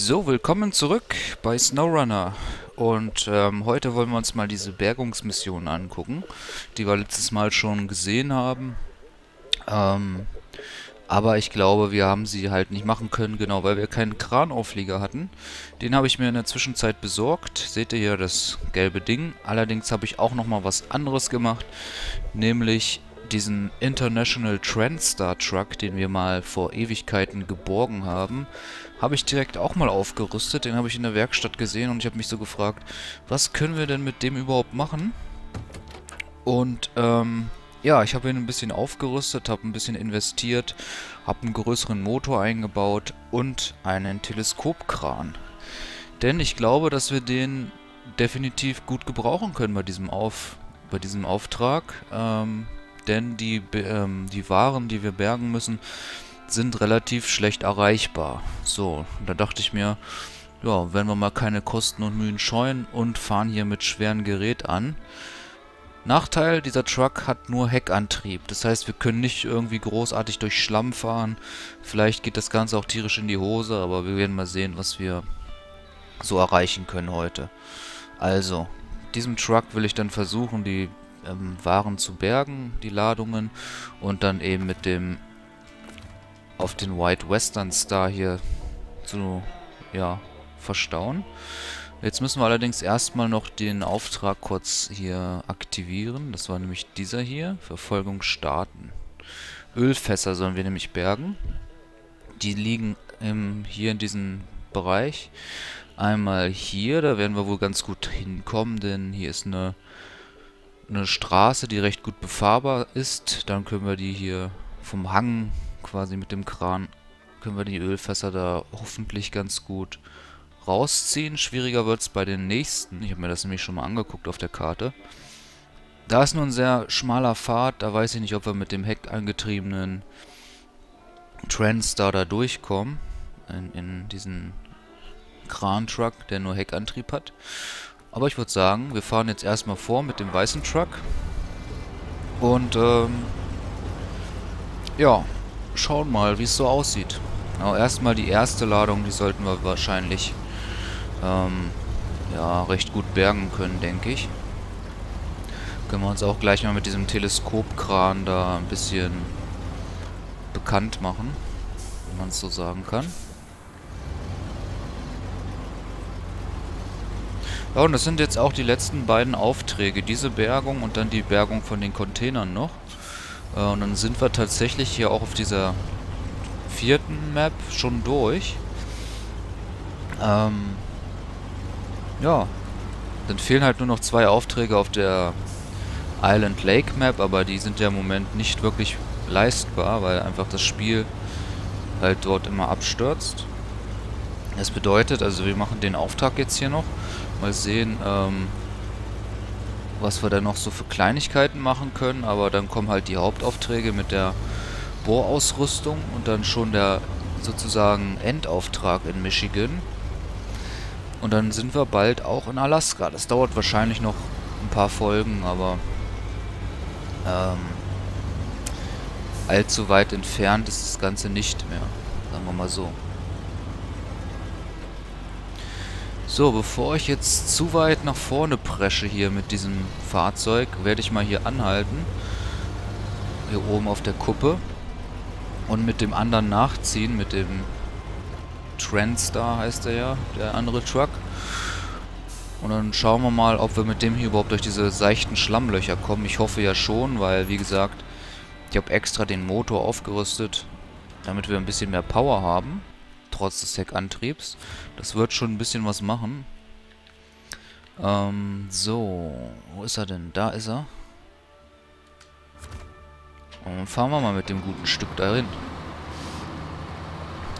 So, willkommen zurück bei SnowRunner. Und ähm, heute wollen wir uns mal diese Bergungsmission angucken, die wir letztes Mal schon gesehen haben. Ähm, aber ich glaube, wir haben sie halt nicht machen können, genau, weil wir keinen Kranauflieger hatten. Den habe ich mir in der Zwischenzeit besorgt. Seht ihr hier das gelbe Ding. Allerdings habe ich auch nochmal was anderes gemacht, nämlich diesen International Trandstar Truck, den wir mal vor Ewigkeiten geborgen haben, habe ich direkt auch mal aufgerüstet. Den habe ich in der Werkstatt gesehen und ich habe mich so gefragt, was können wir denn mit dem überhaupt machen? Und ähm, ja, ich habe ihn ein bisschen aufgerüstet, habe ein bisschen investiert, habe einen größeren Motor eingebaut und einen Teleskopkran. Denn ich glaube, dass wir den definitiv gut gebrauchen können bei diesem, Auf, bei diesem Auftrag. Ähm, denn die, ähm, die Waren, die wir bergen müssen, sind relativ schlecht erreichbar. So, da dachte ich mir, ja, wenn wir mal keine Kosten und Mühen scheuen und fahren hier mit schweren Gerät an. Nachteil, dieser Truck hat nur Heckantrieb. Das heißt, wir können nicht irgendwie großartig durch Schlamm fahren. Vielleicht geht das Ganze auch tierisch in die Hose, aber wir werden mal sehen, was wir so erreichen können heute. Also, diesem Truck will ich dann versuchen, die ähm, Waren zu bergen, die Ladungen, und dann eben mit dem auf den White Western Star hier zu, ja, verstauen. Jetzt müssen wir allerdings erstmal noch den Auftrag kurz hier aktivieren. Das war nämlich dieser hier. Verfolgung starten. Ölfässer sollen wir nämlich bergen. Die liegen ähm, hier in diesem Bereich. Einmal hier, da werden wir wohl ganz gut hinkommen, denn hier ist eine eine Straße, die recht gut befahrbar ist. Dann können wir die hier vom Hang quasi mit dem Kran, können wir die Ölfässer da hoffentlich ganz gut rausziehen. Schwieriger wird es bei den nächsten. Ich habe mir das nämlich schon mal angeguckt auf der Karte. Da ist nur ein sehr schmaler Pfad. Da weiß ich nicht, ob wir mit dem Heck angetriebenen Transstar da durchkommen. In, in diesen Kran-Truck, der nur Heckantrieb hat. Aber ich würde sagen, wir fahren jetzt erstmal vor mit dem weißen Truck. Und, ähm, ja, schauen mal, wie es so aussieht. Genau, erstmal die erste Ladung, die sollten wir wahrscheinlich, ähm, ja, recht gut bergen können, denke ich. Können wir uns auch gleich mal mit diesem Teleskopkran da ein bisschen bekannt machen, wenn man es so sagen kann. Ja, und das sind jetzt auch die letzten beiden Aufträge. Diese Bergung und dann die Bergung von den Containern noch. Äh, und dann sind wir tatsächlich hier auch auf dieser vierten Map schon durch. Ähm, ja. Dann fehlen halt nur noch zwei Aufträge auf der Island Lake Map, aber die sind ja im Moment nicht wirklich leistbar, weil einfach das Spiel halt dort immer abstürzt. Das bedeutet, also wir machen den Auftrag jetzt hier noch Mal sehen, ähm, was wir da noch so für Kleinigkeiten machen können. Aber dann kommen halt die Hauptaufträge mit der Bohrausrüstung und dann schon der sozusagen Endauftrag in Michigan. Und dann sind wir bald auch in Alaska. Das dauert wahrscheinlich noch ein paar Folgen, aber ähm, allzu weit entfernt ist das Ganze nicht mehr. Sagen wir mal so. So, bevor ich jetzt zu weit nach vorne presche hier mit diesem Fahrzeug, werde ich mal hier anhalten. Hier oben auf der Kuppe. Und mit dem anderen nachziehen, mit dem Trendstar heißt er ja, der andere Truck. Und dann schauen wir mal, ob wir mit dem hier überhaupt durch diese seichten Schlammlöcher kommen. Ich hoffe ja schon, weil, wie gesagt, ich habe extra den Motor aufgerüstet, damit wir ein bisschen mehr Power haben trotz des Heckantriebs. Das wird schon ein bisschen was machen. Ähm, so. Wo ist er denn? Da ist er. Und fahren wir mal mit dem guten Stück dahin.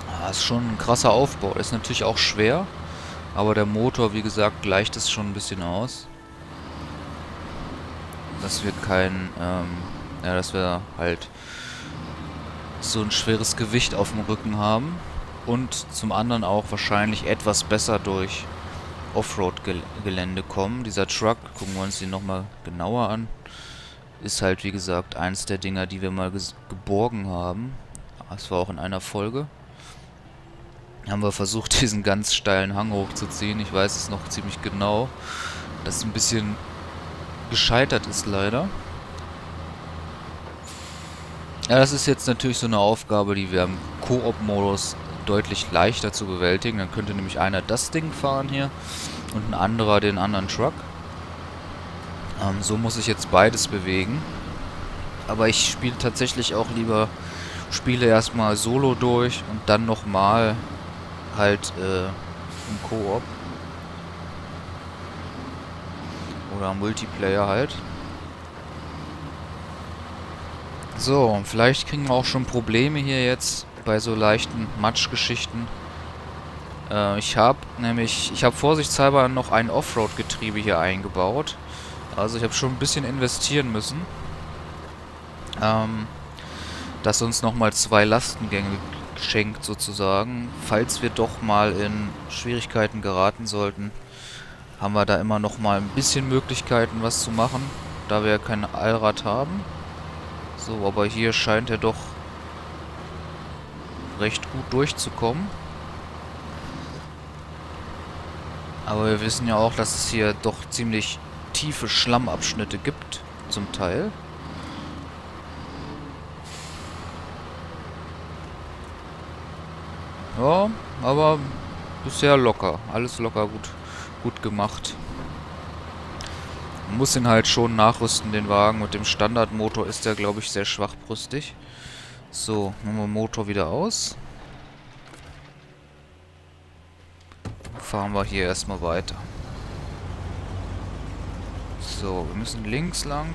Das ah, ist schon ein krasser Aufbau. Ist natürlich auch schwer. Aber der Motor, wie gesagt, gleicht es schon ein bisschen aus. Dass wir kein, ähm, ja, dass wir halt so ein schweres Gewicht auf dem Rücken haben und zum anderen auch wahrscheinlich etwas besser durch Offroad-Gelände kommen. Dieser Truck, gucken wir uns den nochmal genauer an, ist halt wie gesagt eins der Dinger, die wir mal geborgen haben. Das war auch in einer Folge. haben wir versucht, diesen ganz steilen Hang hochzuziehen. Ich weiß es noch ziemlich genau, dass es ein bisschen gescheitert ist leider. Ja, das ist jetzt natürlich so eine Aufgabe, die wir im Koop-Modus deutlich leichter zu bewältigen. Dann könnte nämlich einer das Ding fahren hier und ein anderer den anderen Truck. Ähm, so muss ich jetzt beides bewegen. Aber ich spiele tatsächlich auch lieber, spiele erstmal solo durch und dann nochmal halt äh, im Koop. Oder Multiplayer halt. So, vielleicht kriegen wir auch schon Probleme hier jetzt bei so leichten Matschgeschichten. Äh, ich habe nämlich, ich habe vorsichtshalber noch ein Offroad-Getriebe hier eingebaut. Also ich habe schon ein bisschen investieren müssen. Ähm, das uns nochmal zwei Lastengänge geschenkt sozusagen. Falls wir doch mal in Schwierigkeiten geraten sollten, haben wir da immer nochmal ein bisschen Möglichkeiten was zu machen, da wir kein Allrad haben. So, aber hier scheint er doch recht gut durchzukommen. Aber wir wissen ja auch, dass es hier doch ziemlich tiefe Schlammabschnitte gibt, zum Teil. Ja, aber bisher locker. Alles locker gut, gut gemacht. Man muss ihn halt schon nachrüsten, den Wagen. Mit dem Standardmotor ist der, glaube ich, sehr schwachbrüstig. So, machen wir Motor wieder aus. Fahren wir hier erstmal weiter. So, wir müssen links lang.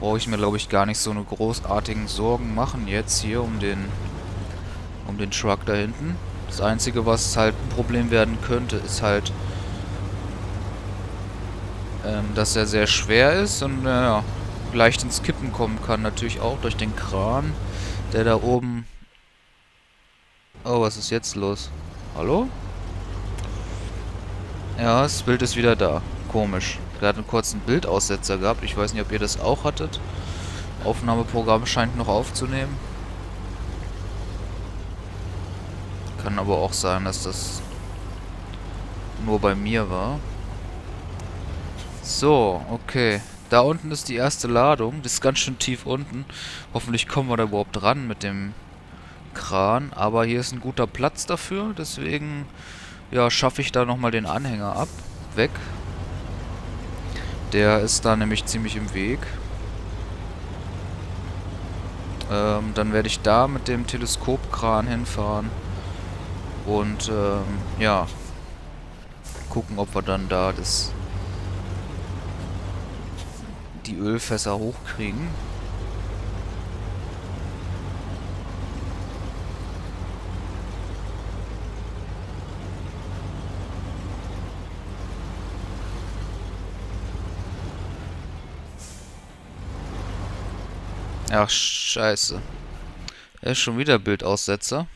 Brauche ich mir, glaube ich, gar nicht so eine großartigen Sorgen machen jetzt hier um den um den Truck da hinten. Das Einzige, was halt ein Problem werden könnte, ist halt ähm, dass er sehr schwer ist und äh, leicht ins Kippen kommen kann. Natürlich auch durch den Kran, der da oben... Oh, was ist jetzt los? Hallo? Ja, das Bild ist wieder da. Komisch. Der hat einen kurzen Bildaussetzer gehabt. Ich weiß nicht, ob ihr das auch hattet. Aufnahmeprogramm scheint noch aufzunehmen. Kann aber auch sein, dass das nur bei mir war. So, okay. Da unten ist die erste Ladung. Das ist ganz schön tief unten. Hoffentlich kommen wir da überhaupt dran mit dem Kran. Aber hier ist ein guter Platz dafür. Deswegen, ja, schaffe ich da nochmal den Anhänger ab. Weg. Der ist da nämlich ziemlich im Weg. Ähm, dann werde ich da mit dem Teleskopkran hinfahren. Und, ähm, ja. Gucken, ob wir dann da das die Ölfässer hochkriegen. Ach, scheiße. Er ist schon wieder Bildaussetzer.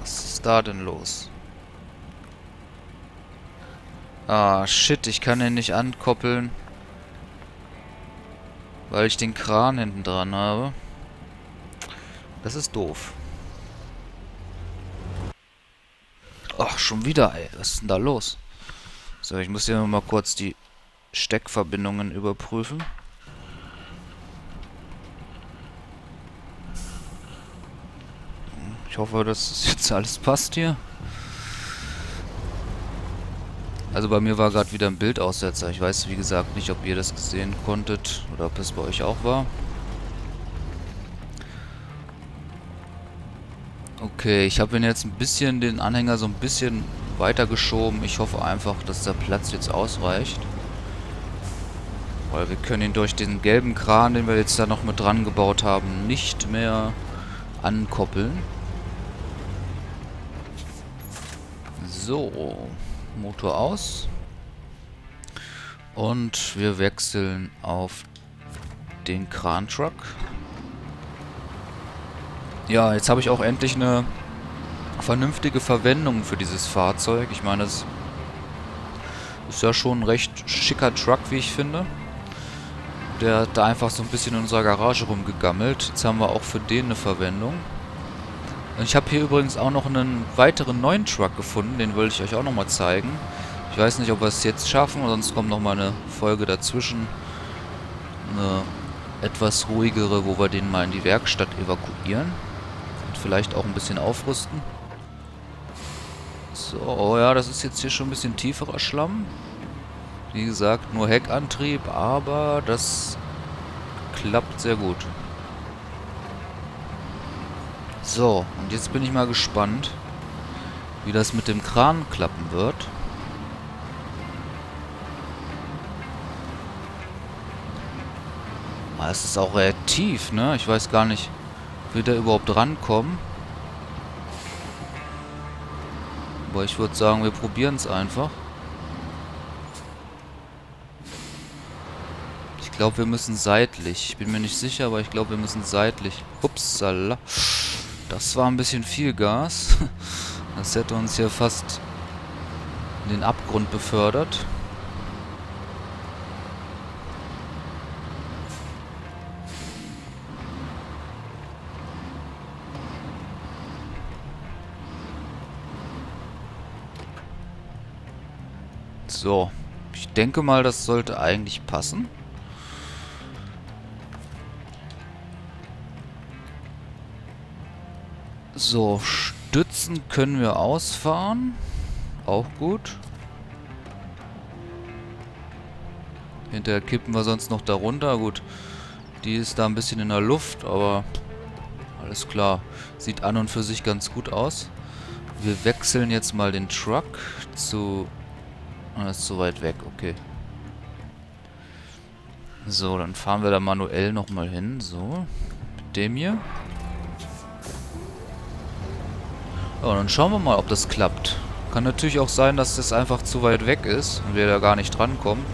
Was ist da denn los? Ah, shit, ich kann den nicht ankoppeln. Weil ich den Kran hinten dran habe. Das ist doof. Ach, schon wieder, ey. Was ist denn da los? So, ich muss hier mal kurz die Steckverbindungen überprüfen. Ich hoffe, dass jetzt alles passt hier. Also bei mir war gerade wieder ein Bildaussetzer. Ich weiß, wie gesagt, nicht, ob ihr das gesehen konntet oder ob es bei euch auch war. Okay, ich habe ihn jetzt ein bisschen, den Anhänger so ein bisschen weiter geschoben. Ich hoffe einfach, dass der Platz jetzt ausreicht. Weil wir können ihn durch den gelben Kran, den wir jetzt da noch mit dran gebaut haben, nicht mehr ankoppeln. So. Motor aus. Und wir wechseln auf den Kran-Truck. Ja, jetzt habe ich auch endlich eine vernünftige Verwendung für dieses Fahrzeug. Ich meine, es ist ja schon ein recht schicker Truck, wie ich finde. Der hat da einfach so ein bisschen in unserer Garage rumgegammelt. Jetzt haben wir auch für den eine Verwendung. Ich habe hier übrigens auch noch einen weiteren neuen Truck gefunden. Den wollte ich euch auch nochmal zeigen. Ich weiß nicht, ob wir es jetzt schaffen, sonst kommt nochmal eine Folge dazwischen. Eine etwas ruhigere, wo wir den mal in die Werkstatt evakuieren. Und vielleicht auch ein bisschen aufrüsten. So, oh ja, das ist jetzt hier schon ein bisschen tieferer Schlamm. Wie gesagt, nur Heckantrieb, aber das klappt sehr gut. So, und jetzt bin ich mal gespannt, wie das mit dem Kran klappen wird. Ah, es ist auch recht tief, ne? Ich weiß gar nicht, wie der überhaupt rankommen. Aber ich würde sagen, wir probieren es einfach. Ich glaube, wir müssen seitlich. Ich bin mir nicht sicher, aber ich glaube, wir müssen seitlich. Upsala. Das war ein bisschen viel Gas. Das hätte uns hier fast in den Abgrund befördert. So. Ich denke mal, das sollte eigentlich passen. So, Stützen können wir ausfahren. Auch gut. Hinterher kippen wir sonst noch darunter. Gut, die ist da ein bisschen in der Luft, aber alles klar. Sieht an und für sich ganz gut aus. Wir wechseln jetzt mal den Truck zu Ah, ist zu weit weg, okay. So, dann fahren wir da manuell nochmal hin. So, mit dem hier. Ja, dann schauen wir mal, ob das klappt. Kann natürlich auch sein, dass das einfach zu weit weg ist und wir da gar nicht drankommen.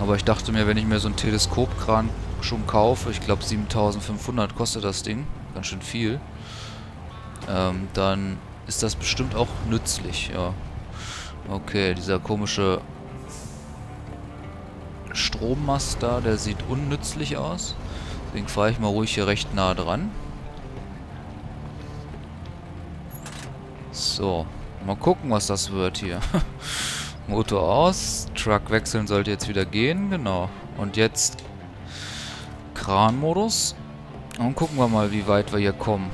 Aber ich dachte mir, wenn ich mir so einen Teleskopkran schon kaufe, ich glaube 7500 kostet das Ding, ganz schön viel, ähm, dann ist das bestimmt auch nützlich, ja. Okay, dieser komische Strommast da, der sieht unnützlich aus. Deswegen fahre ich mal ruhig hier recht nah dran. So, mal gucken, was das wird hier. Motor aus, Truck wechseln sollte jetzt wieder gehen, genau. Und jetzt Kranmodus. Und gucken wir mal, wie weit wir hier kommen.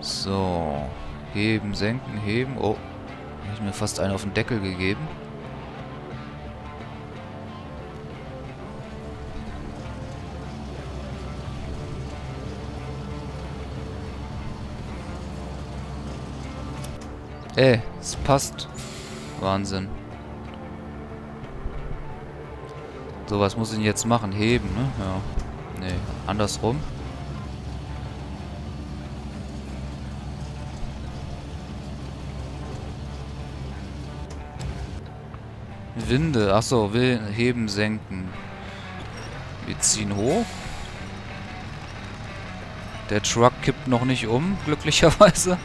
So. Heben, senken, heben. Oh, habe ich mir fast einen auf den Deckel gegeben. Ey, es passt. Wahnsinn. So, was muss ich jetzt machen? Heben, ne? Ja. Nee, andersrum. Winde. Achso, will heben, senken. Wir ziehen hoch. Der Truck kippt noch nicht um, glücklicherweise.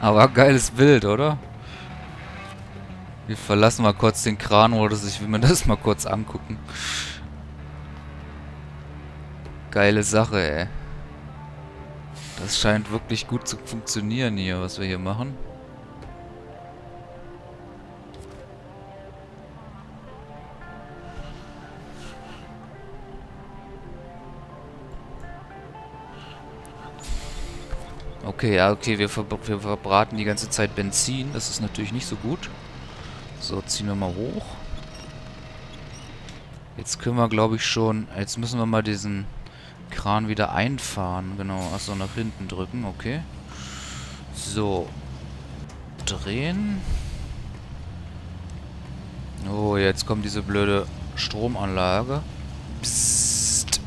Aber geiles Bild, oder? Wir verlassen mal kurz den Kran, oder ich will mir das mal kurz angucken. Geile Sache, ey. Das scheint wirklich gut zu funktionieren hier, was wir hier machen. Okay, ja, okay, wir, ver wir verbraten die ganze Zeit Benzin. Das ist natürlich nicht so gut. So, ziehen wir mal hoch. Jetzt können wir, glaube ich, schon... Jetzt müssen wir mal diesen Kran wieder einfahren. Genau, achso, nach hinten drücken, okay. So. Drehen. Oh, jetzt kommt diese blöde Stromanlage. Psst.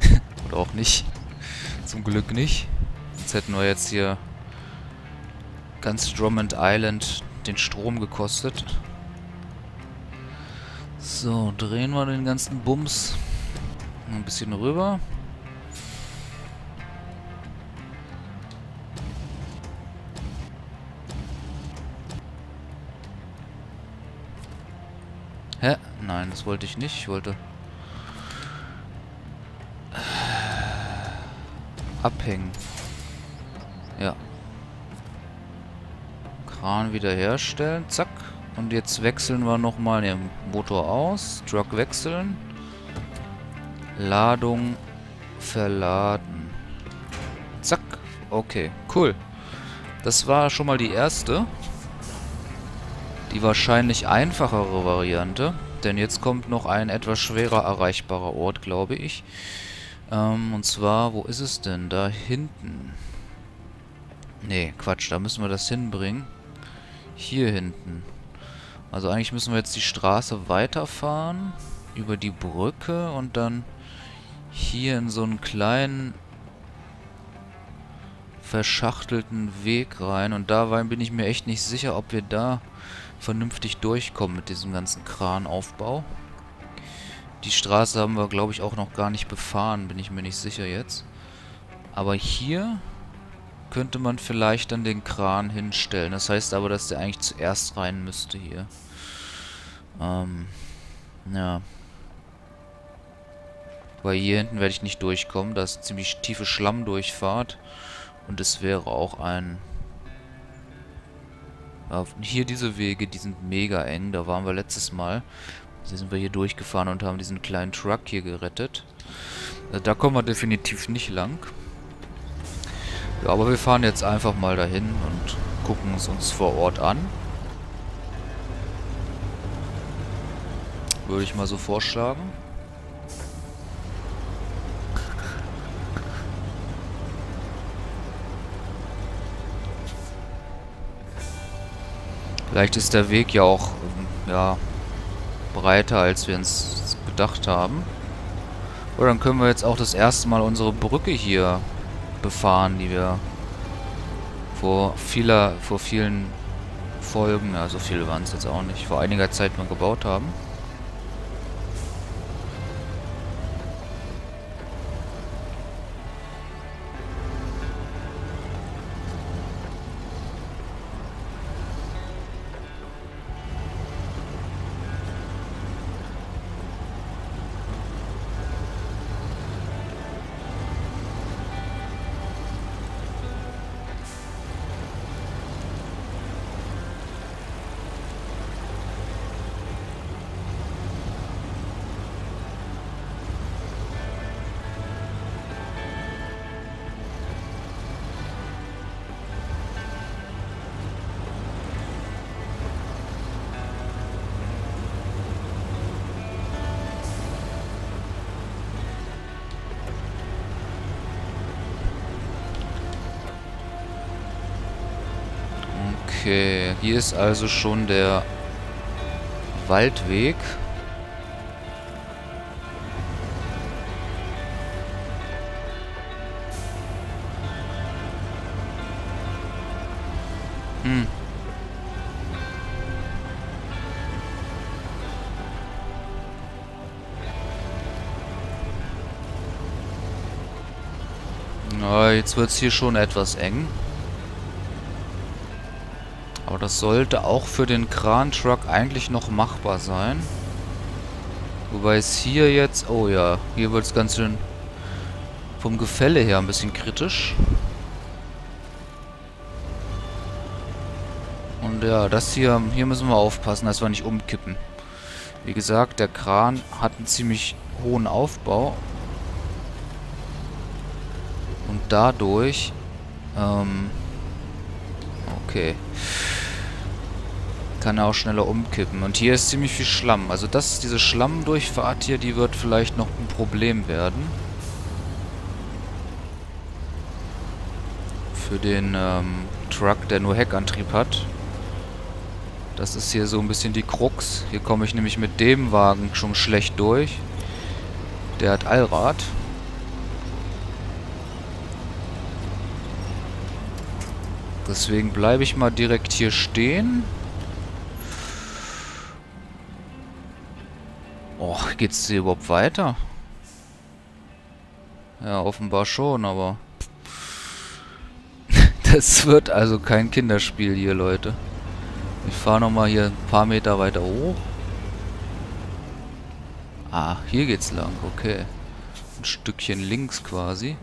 Oder auch nicht. Zum Glück nicht. Sonst hätten wir jetzt hier ganz Drummond Island den Strom gekostet. So, drehen wir den ganzen Bums ein bisschen rüber. Hä? Nein, das wollte ich nicht. Ich wollte... Abhängen. Ja. Kran wiederherstellen. Zack. Und jetzt wechseln wir nochmal den Motor aus. Truck wechseln. Ladung verladen. Zack. Okay, cool. Das war schon mal die erste. Die wahrscheinlich einfachere Variante. Denn jetzt kommt noch ein etwas schwerer erreichbarer Ort, glaube ich. Ähm, und zwar, wo ist es denn? Da hinten. Nee, Quatsch, da müssen wir das hinbringen. Hier hinten. Also eigentlich müssen wir jetzt die Straße weiterfahren. Über die Brücke und dann hier in so einen kleinen verschachtelten Weg rein. Und dabei bin ich mir echt nicht sicher, ob wir da vernünftig durchkommen mit diesem ganzen Kranaufbau. Die Straße haben wir, glaube ich, auch noch gar nicht befahren, bin ich mir nicht sicher jetzt. Aber hier könnte man vielleicht dann den Kran hinstellen. Das heißt aber, dass der eigentlich zuerst rein müsste hier. Ähm, ja. Weil hier hinten werde ich nicht durchkommen. Da ist ziemlich tiefe Schlammdurchfahrt. Und es wäre auch ein... Ja, hier diese Wege, die sind mega eng. Da waren wir letztes Mal. Da sind wir hier durchgefahren und haben diesen kleinen Truck hier gerettet. Also da kommen wir definitiv nicht lang. Ja, aber wir fahren jetzt einfach mal dahin und gucken es uns vor Ort an. Würde ich mal so vorschlagen. Vielleicht ist der Weg ja auch ja, breiter, als wir uns gedacht haben. Oder dann können wir jetzt auch das erste Mal unsere Brücke hier befahren, die wir vor vieler, vor vielen Folgen, ja so viele waren es jetzt auch nicht, vor einiger Zeit mal gebaut haben. Okay, hier ist also schon der Waldweg. Hm. Na, jetzt wird es hier schon etwas eng. Aber das sollte auch für den Kran-Truck eigentlich noch machbar sein. Wobei es hier jetzt... Oh ja, hier wird es ganz schön vom Gefälle her ein bisschen kritisch. Und ja, das hier... Hier müssen wir aufpassen, dass wir nicht umkippen. Wie gesagt, der Kran hat einen ziemlich hohen Aufbau. Und dadurch... Ähm, okay kann er auch schneller umkippen. Und hier ist ziemlich viel Schlamm. Also das, diese Schlammdurchfahrt hier, die wird vielleicht noch ein Problem werden. Für den ähm, Truck, der nur Heckantrieb hat. Das ist hier so ein bisschen die Krux. Hier komme ich nämlich mit dem Wagen schon schlecht durch. Der hat Allrad. Deswegen bleibe ich mal direkt hier stehen. Geht's hier überhaupt weiter? Ja, offenbar schon, aber... das wird also kein Kinderspiel hier, Leute. Ich fahre nochmal hier ein paar Meter weiter hoch. Ah, hier geht's lang, okay. Ein Stückchen links quasi.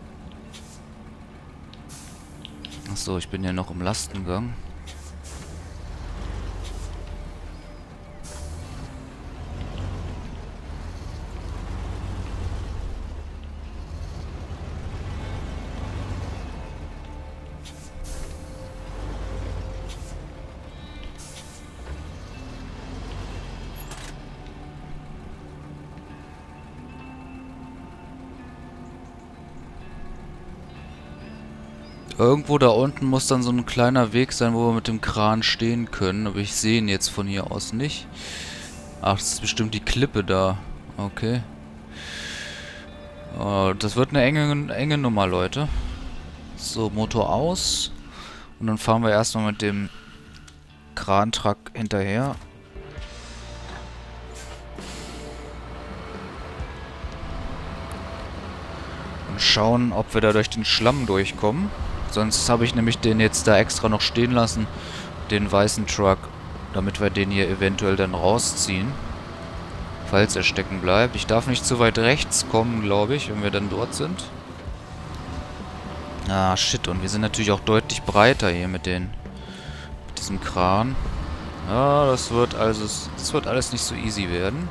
Achso, ich bin ja noch im Lastengang. Irgendwo da unten muss dann so ein kleiner Weg sein, wo wir mit dem Kran stehen können. Aber ich sehe ihn jetzt von hier aus nicht. Ach, das ist bestimmt die Klippe da. Okay. Uh, das wird eine enge, enge Nummer, Leute. So, Motor aus. Und dann fahren wir erstmal mit dem Krantruck hinterher. Und schauen, ob wir da durch den Schlamm durchkommen. Sonst habe ich nämlich den jetzt da extra noch stehen lassen, den weißen Truck, damit wir den hier eventuell dann rausziehen. Falls er stecken bleibt. Ich darf nicht zu weit rechts kommen, glaube ich, wenn wir dann dort sind. Ah, shit. Und wir sind natürlich auch deutlich breiter hier mit den mit diesem Kran. Ja, das wird also das wird alles nicht so easy werden.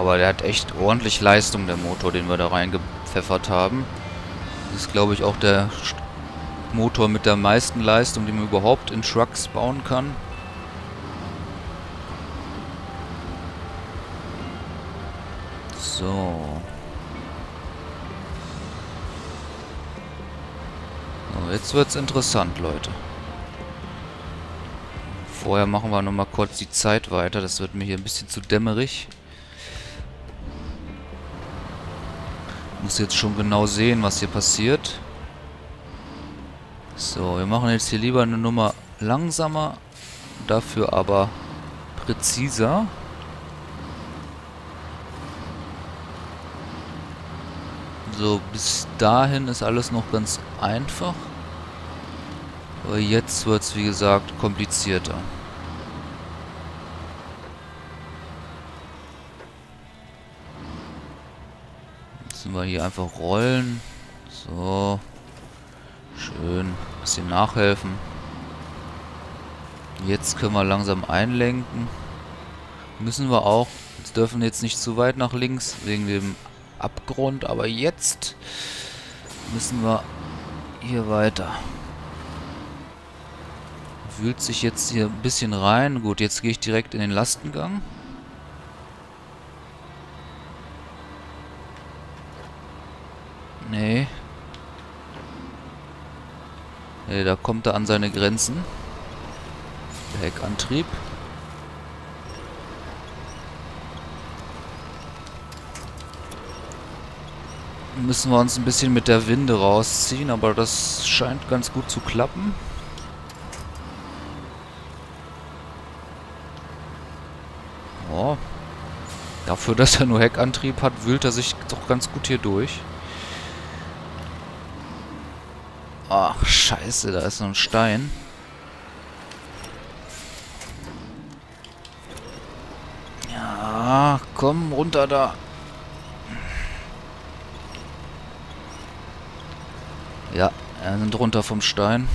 Aber der hat echt ordentlich Leistung, der Motor, den wir da reingepfeffert haben. Das ist, glaube ich, auch der Motor mit der meisten Leistung, den man überhaupt in Trucks bauen kann. So. so jetzt wird's interessant, Leute. Vorher machen wir nochmal kurz die Zeit weiter. Das wird mir hier ein bisschen zu dämmerig. Muss jetzt schon genau sehen, was hier passiert. So, wir machen jetzt hier lieber eine Nummer langsamer, dafür aber präziser. So, bis dahin ist alles noch ganz einfach. Aber jetzt wird es, wie gesagt, komplizierter. Müssen wir hier einfach rollen. So. Schön. Bisschen nachhelfen. Jetzt können wir langsam einlenken. Müssen wir auch. Jetzt dürfen jetzt nicht zu weit nach links, wegen dem Abgrund. Aber jetzt müssen wir hier weiter. Wühlt sich jetzt hier ein bisschen rein. Gut, jetzt gehe ich direkt in den Lastengang. Nee. Nee, da kommt er an seine Grenzen. Der Heckantrieb. Müssen wir uns ein bisschen mit der Winde rausziehen, aber das scheint ganz gut zu klappen. Oh. Dafür, dass er nur Heckantrieb hat, wühlt er sich doch ganz gut hier durch. Ach, scheiße, da ist so ein Stein. Ja, komm, runter da. Ja, er sind runter vom Stein.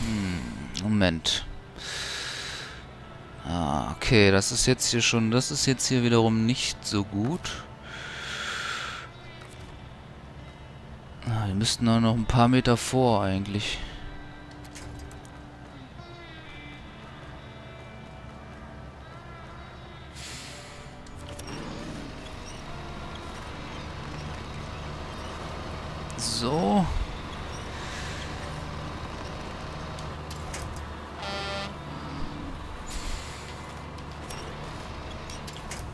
Hm, Moment. Ah, okay, das ist jetzt hier schon, das ist jetzt hier wiederum nicht so gut. müssten da noch ein paar Meter vor eigentlich. So.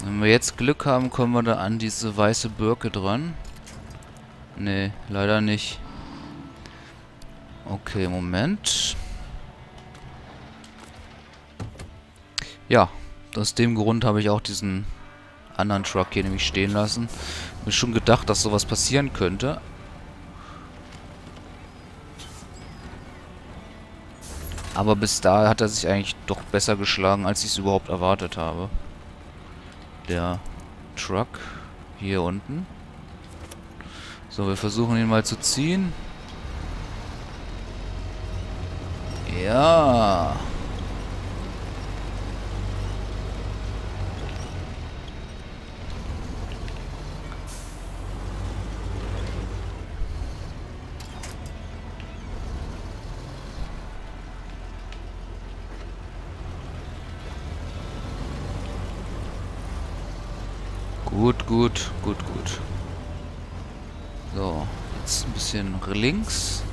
Wenn wir jetzt Glück haben, kommen wir da an diese weiße Birke dran. Nee, leider nicht. Okay, Moment. Ja, aus dem Grund habe ich auch diesen anderen Truck hier nämlich stehen lassen. Mir schon gedacht, dass sowas passieren könnte. Aber bis da hat er sich eigentlich doch besser geschlagen, als ich es überhaupt erwartet habe. Der Truck hier unten. So, wir versuchen ihn mal zu ziehen. Ja. Gut, gut, gut, gut. So, jetzt ein bisschen links.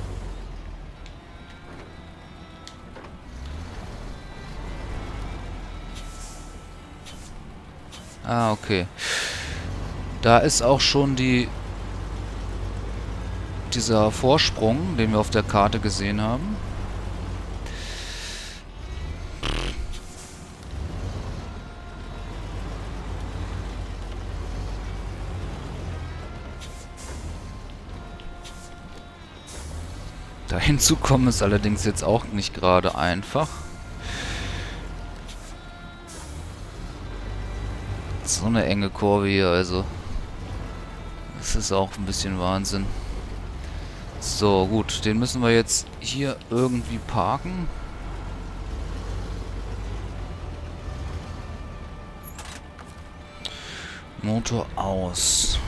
Ah, okay. Da ist auch schon die dieser Vorsprung, den wir auf der Karte gesehen haben. Da hinzukommen ist allerdings jetzt auch nicht gerade einfach. So eine enge Kurve hier, also. Das ist auch ein bisschen Wahnsinn. So, gut. Den müssen wir jetzt hier irgendwie parken. Motor aus.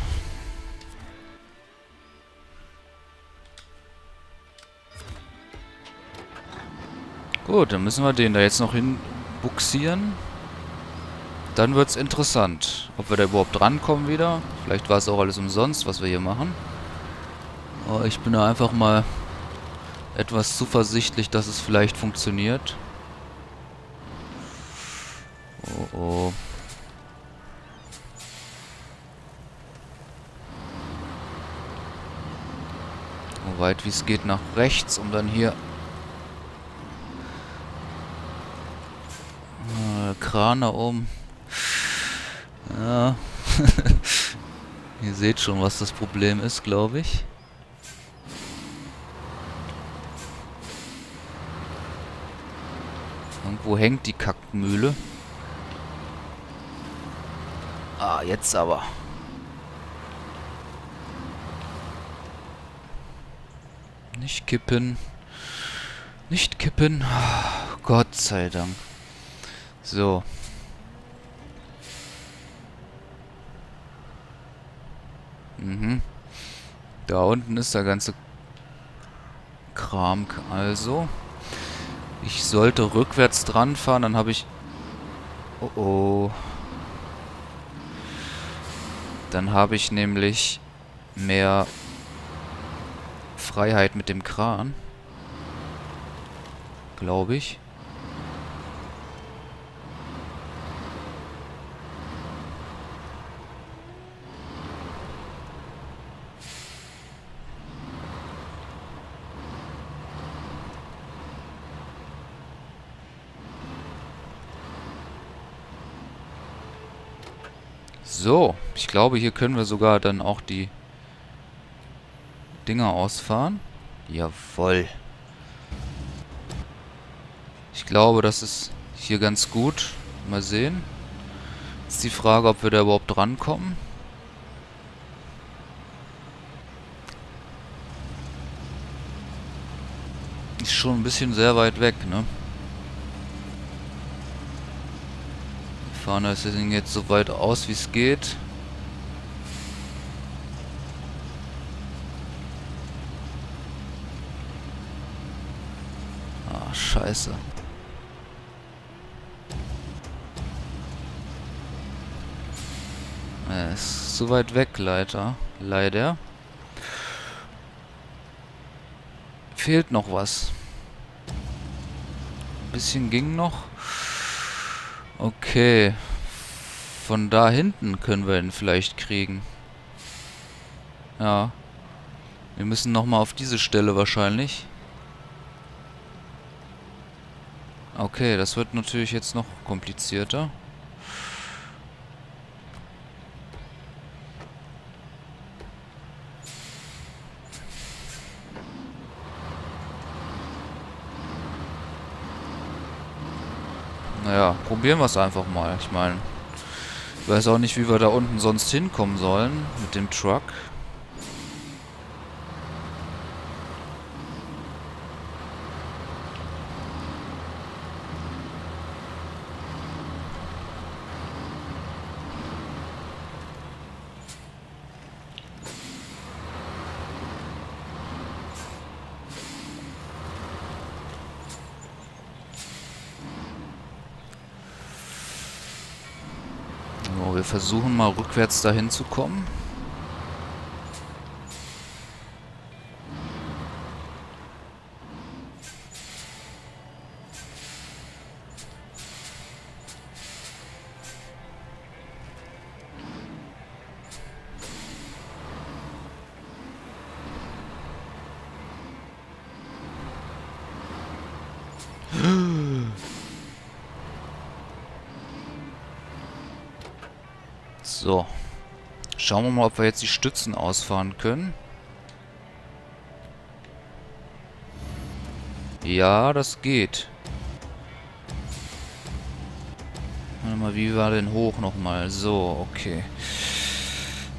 Gut, dann müssen wir den da jetzt noch hin buxieren. Dann wird es interessant, ob wir da überhaupt drankommen wieder. Vielleicht war es auch alles umsonst, was wir hier machen. Aber ich bin da einfach mal etwas zuversichtlich, dass es vielleicht funktioniert. Oh oh. So weit wie es geht nach rechts, um dann hier äh, Kran da oben. Ja. Ihr seht schon, was das Problem ist, glaube ich. Irgendwo hängt die Kackmühle. Ah, jetzt aber. Nicht kippen. Nicht kippen. Gott sei Dank. So. Mhm. Da unten ist der ganze Kram also. Ich sollte rückwärts dran fahren, dann habe ich... Oh oh. Dann habe ich nämlich mehr Freiheit mit dem Kran. Glaube ich. So, ich glaube, hier können wir sogar dann auch die Dinger ausfahren. Jawoll. Ich glaube, das ist hier ganz gut. Mal sehen. Jetzt die Frage, ob wir da überhaupt drankommen. Ist schon ein bisschen sehr weit weg, ne? Fahren das Ding jetzt so weit aus, wie es geht. Ah, scheiße. Er ist zu weit weg, leider. Leider. Fehlt noch was. Ein bisschen ging noch. Okay. Von da hinten können wir ihn vielleicht kriegen. Ja. Wir müssen nochmal auf diese Stelle wahrscheinlich. Okay, das wird natürlich jetzt noch komplizierter. Probieren wir es einfach mal. Ich meine, ich weiß auch nicht, wie wir da unten sonst hinkommen sollen mit dem Truck. Wir versuchen mal rückwärts dahin zu kommen. So. Schauen wir mal, ob wir jetzt die Stützen ausfahren können. Ja, das geht. Warte mal, wie war denn hoch nochmal? So, okay.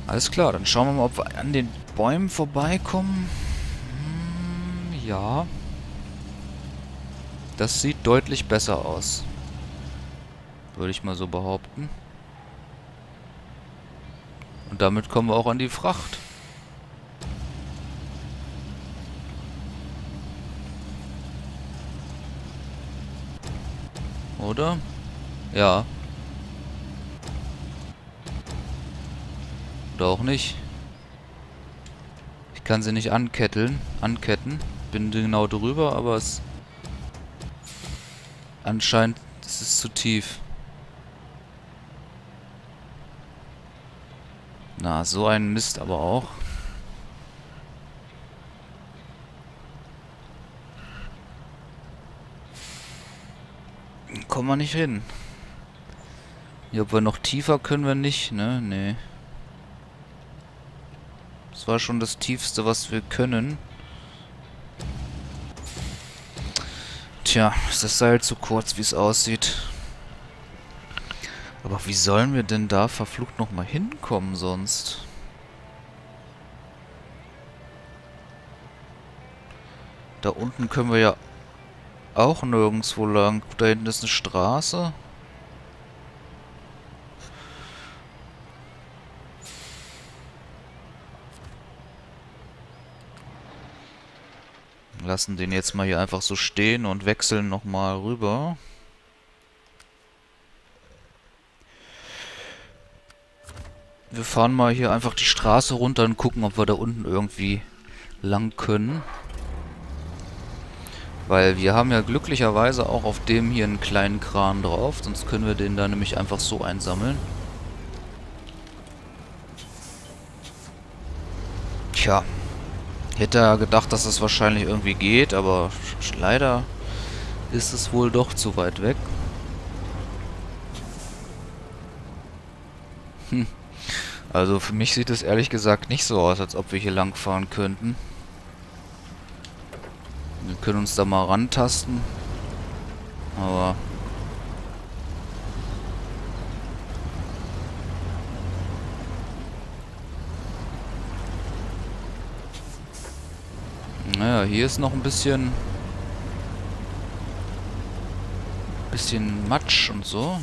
Alles klar, dann schauen wir mal, ob wir an den Bäumen vorbeikommen. Hm, ja. Das sieht deutlich besser aus. Würde ich mal so behaupten. Und damit kommen wir auch an die Fracht. Oder? Ja. Oder auch nicht. Ich kann sie nicht anketteln, anketten. Bin genau drüber, aber es... Anscheinend ist es zu tief. Na, so ein Mist aber auch. Kommen wir nicht hin. Hier, ob wir noch tiefer können wir nicht, ne? Nee. Das war schon das Tiefste, was wir können. Tja, ist das Seil zu kurz, wie es aussieht. Aber wie sollen wir denn da verflucht nochmal hinkommen sonst? Da unten können wir ja auch nirgendwo lang. Da hinten ist eine Straße. Lassen den jetzt mal hier einfach so stehen und wechseln nochmal rüber. Wir fahren mal hier einfach die Straße runter und gucken, ob wir da unten irgendwie lang können. Weil wir haben ja glücklicherweise auch auf dem hier einen kleinen Kran drauf. Sonst können wir den da nämlich einfach so einsammeln. Tja. Hätte ja gedacht, dass das wahrscheinlich irgendwie geht, aber leider ist es wohl doch zu weit weg. Hm. Also für mich sieht es ehrlich gesagt nicht so aus, als ob wir hier lang fahren könnten. Wir können uns da mal rantasten. Aber... Naja, hier ist noch ein bisschen... Bisschen Matsch und so.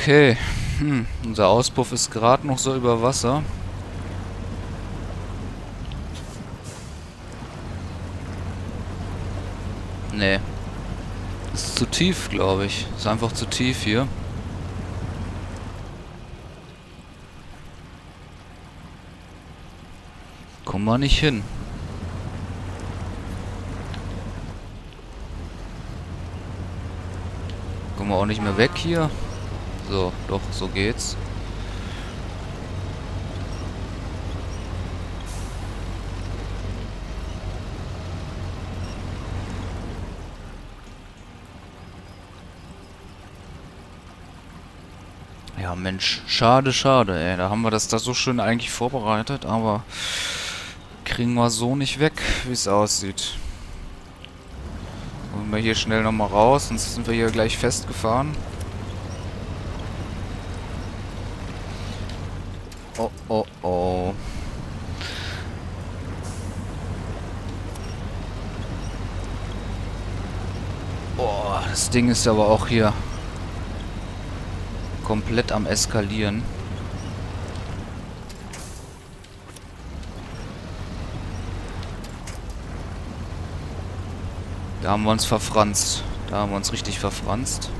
Okay. Hm, unser Auspuff ist gerade noch so über Wasser. Nee. Ist zu tief, glaube ich. Ist einfach zu tief hier. Kommen wir nicht hin. Kommen wir auch nicht mehr weg hier. So, doch, so geht's. Ja, Mensch, schade, schade, ey. Da haben wir das da so schön eigentlich vorbereitet, aber kriegen wir so nicht weg, wie es aussieht. Holen wir hier schnell nochmal raus, sonst sind wir hier gleich festgefahren. Oh, oh, oh. Boah, das Ding ist aber auch hier komplett am Eskalieren. Da haben wir uns verfranst. Da haben wir uns richtig verfranst.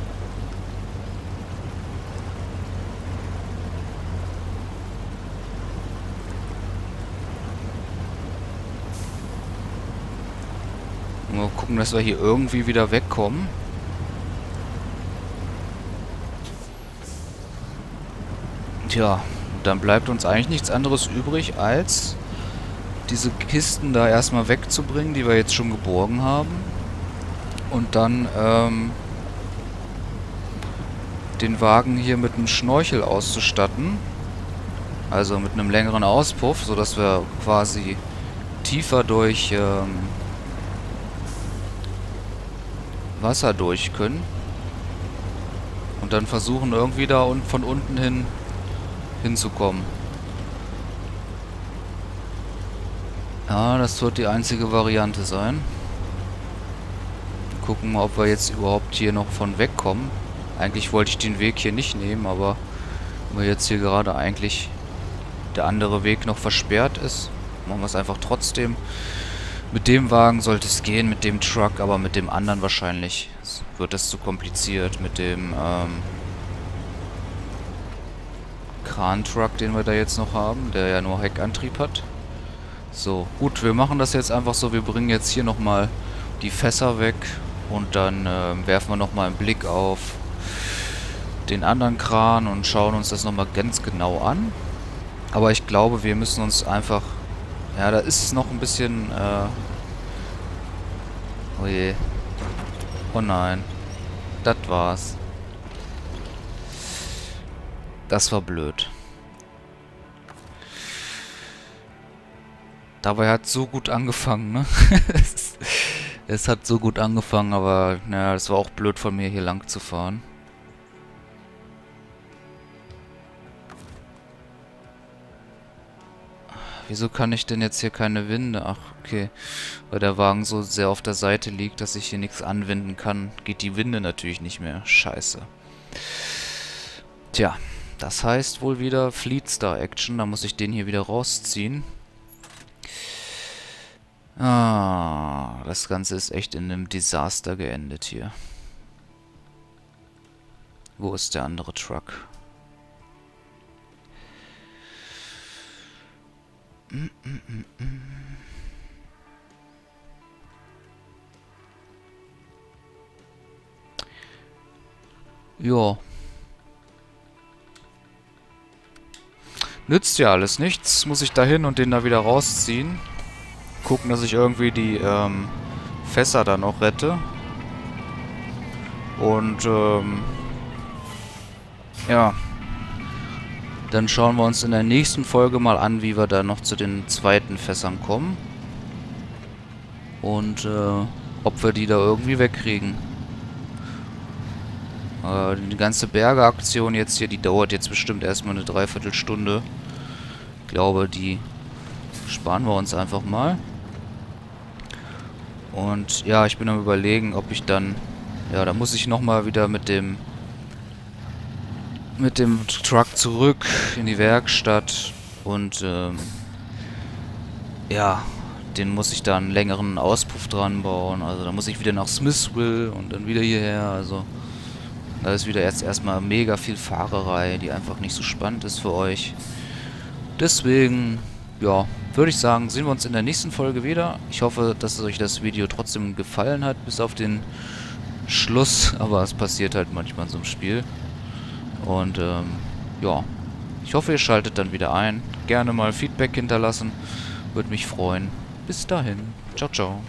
Mal gucken, dass wir hier irgendwie wieder wegkommen. Tja, dann bleibt uns eigentlich nichts anderes übrig, als diese Kisten da erstmal wegzubringen, die wir jetzt schon geborgen haben. Und dann ähm, den Wagen hier mit einem Schnorchel auszustatten. Also mit einem längeren Auspuff, sodass wir quasi tiefer durch ähm, Wasser durch können. Und dann versuchen irgendwie da und von unten hin hinzukommen. Ja, das wird die einzige Variante sein. Gucken mal, ob wir jetzt überhaupt hier noch von wegkommen. Eigentlich wollte ich den Weg hier nicht nehmen, aber weil jetzt hier gerade eigentlich der andere Weg noch versperrt ist, machen wir es einfach trotzdem. Mit dem Wagen sollte es gehen, mit dem Truck, aber mit dem anderen wahrscheinlich wird es zu kompliziert. Mit dem ähm, Kran-Truck, den wir da jetzt noch haben, der ja nur Heckantrieb hat. So, gut, wir machen das jetzt einfach so. Wir bringen jetzt hier nochmal die Fässer weg und dann äh, werfen wir nochmal einen Blick auf den anderen Kran und schauen uns das nochmal ganz genau an. Aber ich glaube, wir müssen uns einfach... Ja, da ist es noch ein bisschen... Äh oh je. Oh nein. Das war's. Das war blöd. Dabei hat so gut angefangen, ne? es hat so gut angefangen, aber naja, das war auch blöd von mir, hier lang zu fahren. Wieso kann ich denn jetzt hier keine Winde? Ach, okay. Weil der Wagen so sehr auf der Seite liegt, dass ich hier nichts anwenden kann, geht die Winde natürlich nicht mehr. Scheiße. Tja. Das heißt wohl wieder Fleetstar Action. Da muss ich den hier wieder rausziehen. Ah, das Ganze ist echt in einem Desaster geendet hier. Wo ist der andere Truck? -mm -mm, mm. Ja. Nützt ja alles nichts. Muss ich da hin und den da wieder rausziehen. Gucken, dass ich irgendwie die ähm, Fässer da noch rette. Und ähm, ja. Dann schauen wir uns in der nächsten Folge mal an, wie wir da noch zu den zweiten Fässern kommen. Und äh, ob wir die da irgendwie wegkriegen. Äh, die ganze Bergeaktion jetzt hier, die dauert jetzt bestimmt erstmal eine Dreiviertelstunde glaube, die sparen wir uns einfach mal. Und ja, ich bin am überlegen, ob ich dann... Ja, da muss ich nochmal wieder mit dem mit dem Truck zurück in die Werkstatt und ähm, ja, den muss ich da einen längeren Auspuff dran bauen. Also da muss ich wieder nach Smithville und dann wieder hierher. Also da ist wieder jetzt erstmal mega viel Fahrerei, die einfach nicht so spannend ist für euch. Deswegen, ja, würde ich sagen, sehen wir uns in der nächsten Folge wieder. Ich hoffe, dass euch das Video trotzdem gefallen hat, bis auf den Schluss. Aber es passiert halt manchmal so einem Spiel. Und, ähm, ja. Ich hoffe, ihr schaltet dann wieder ein. Gerne mal Feedback hinterlassen. Würde mich freuen. Bis dahin. Ciao, ciao.